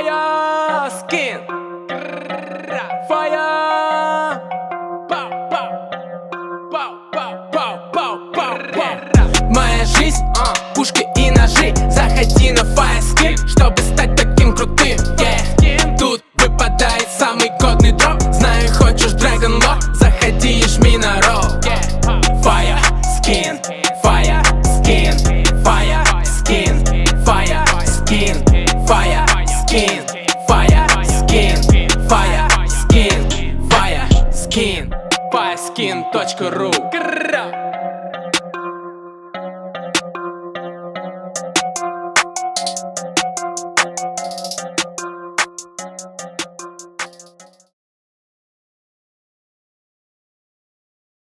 Skin. Fire. Пау, пау Пау, пау, пау, пау, пау, пау Моя жизнь, пушки и ножи. Заходи на Fire Skin, чтобы стать таким крутым yeah. Тут выпадает самый годный дроп. Знаю, хочешь Dragon Lock, заходи и жми на ролл Fire Skin, Fire Skin, Fire Skin, Fire Skin, Fire Skin, Fire Skin, Fire Skin, Fire Skin, fireskin.ru